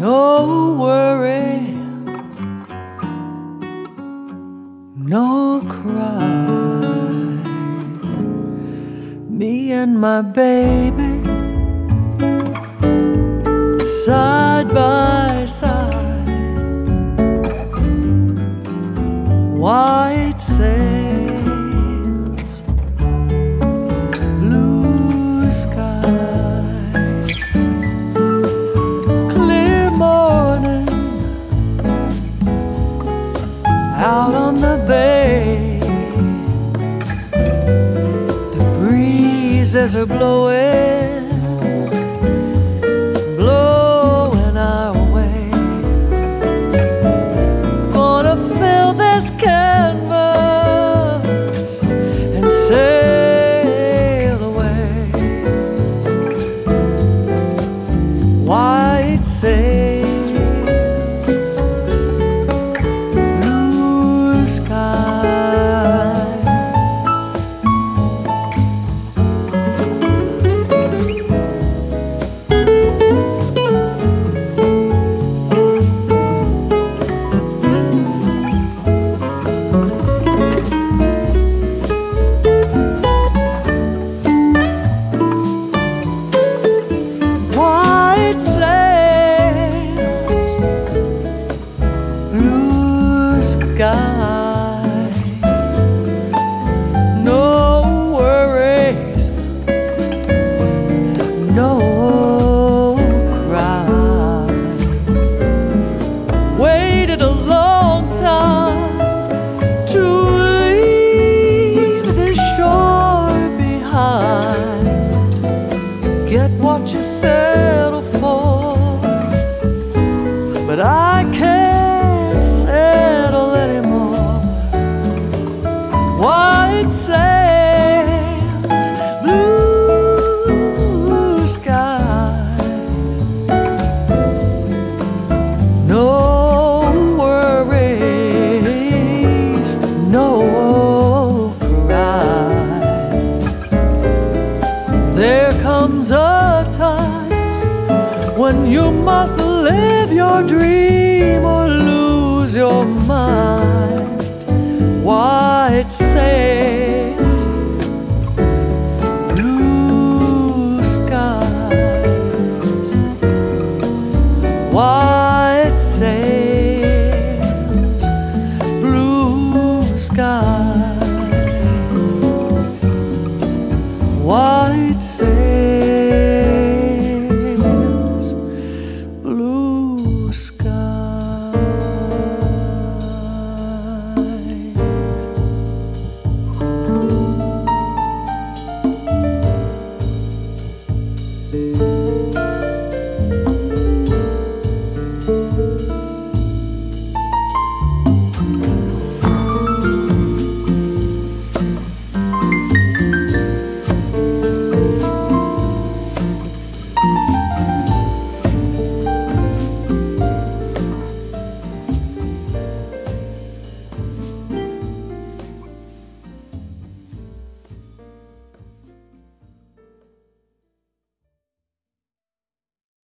no worry, no cry. Me and my baby side by breezes are blowing, sky. No worries, no cry. Waited a long time to leave this shore behind. Get what you settle comes a time when you must live your dream or lose your mind. White sails, blue skies, white sails, blue skies, white sails.